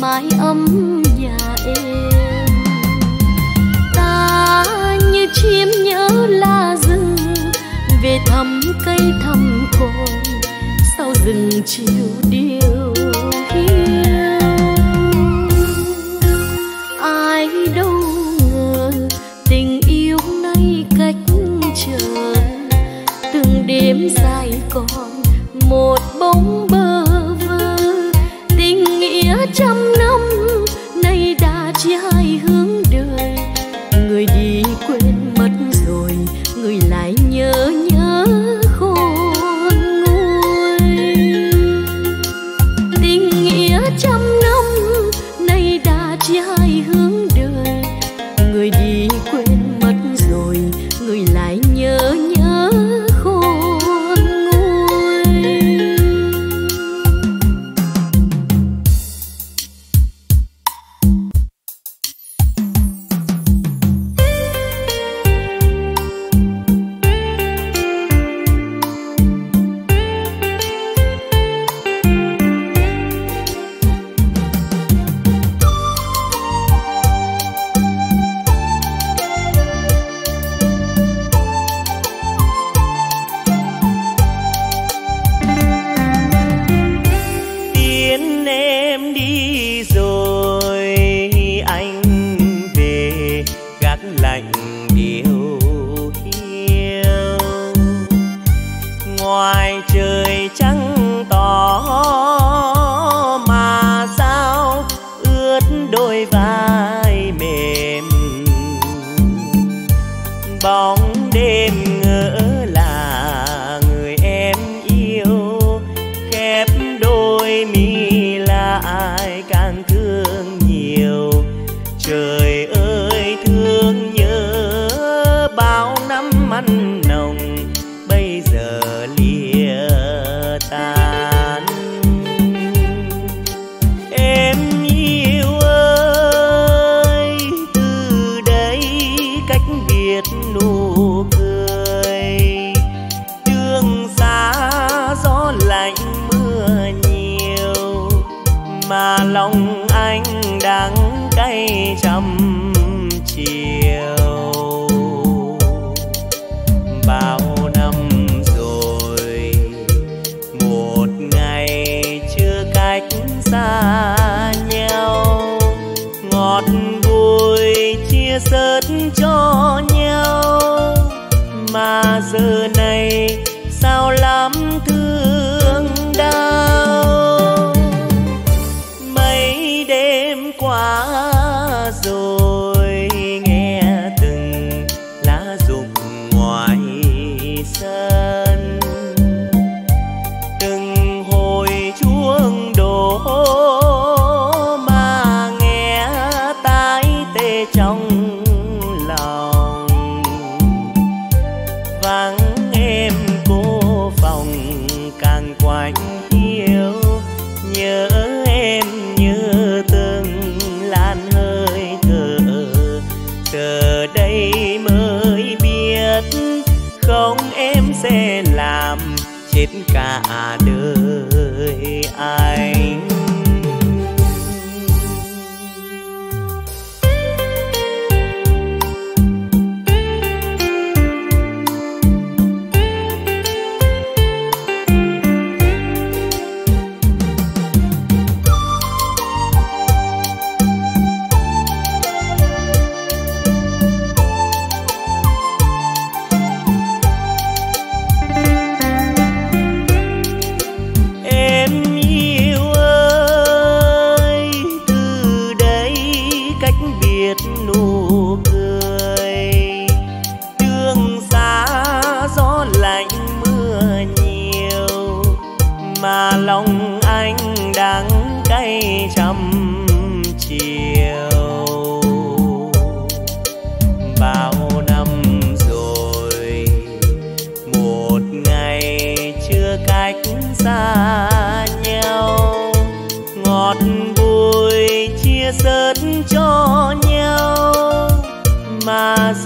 mái ấm nhà em. Ta như chim nhớ lá rừng, về thăm cây thăm cồn sau rừng chiều đi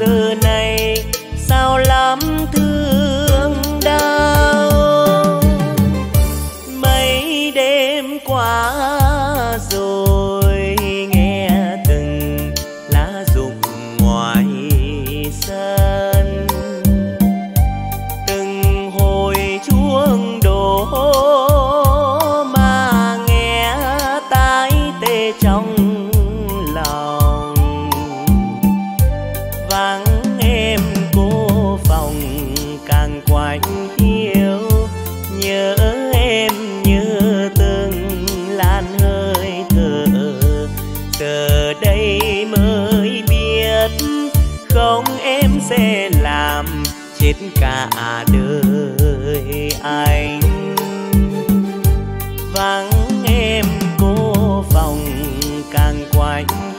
giờ này càng quanh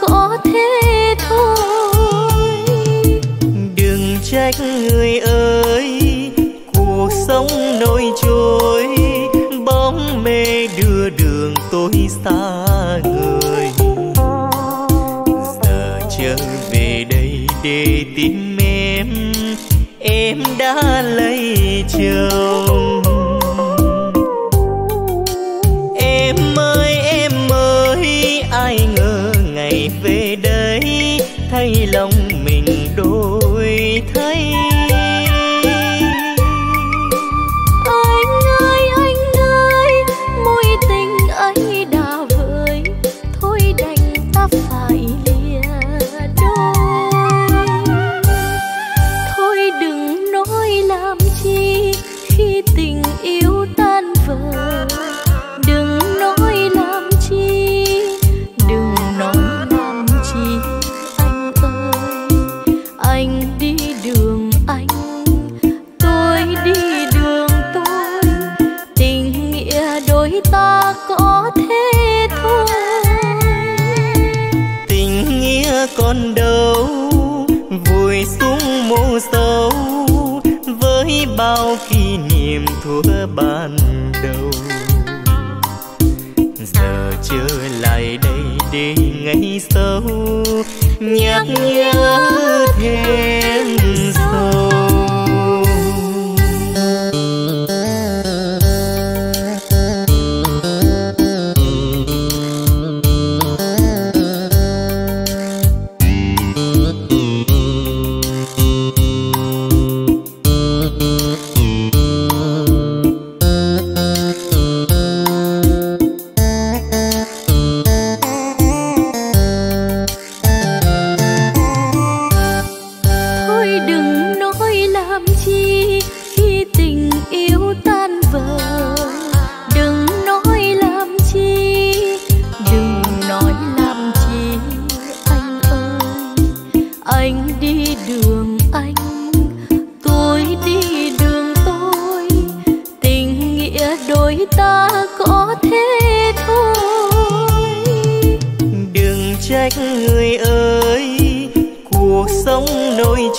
có thế thôi. Đừng trách người ơi, cuộc sống nổi trôi bóng mê đưa đường tôi xa người. Giờ trở về đây để tìm em. Em đã lấy chồng. Về thay lòng sâu vùi xuống mô sâu với bao kỷ niệm thua ban đầu. Giờ trở lại đây để ngày sau nhắc nhớ thêm.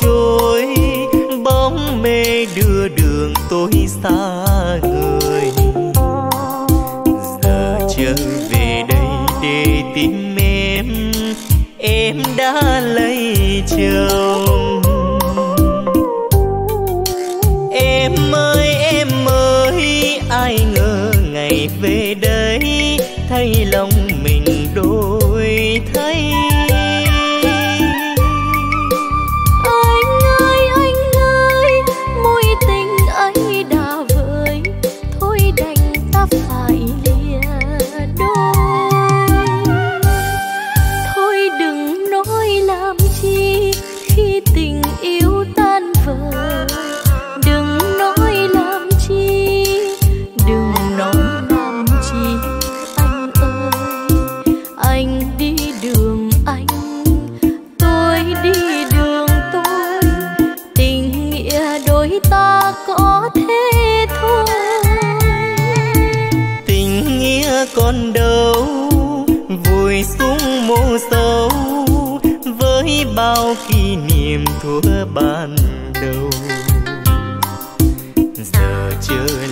trôi, bóng mê đưa đường tôi xa người. Giờ trở về đây để tìm em em đã lấy chồng. Em ơi em ơi, ai ngờ ngày về đây, thay lòng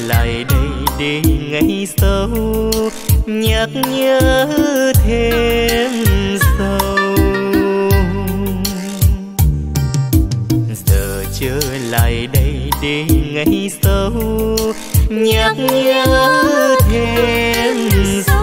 lại đây để ngày sau nhắc nhớ thêm sâu. Giờ trở lại đây để ngày sau nhắc nhớ thêm sâu.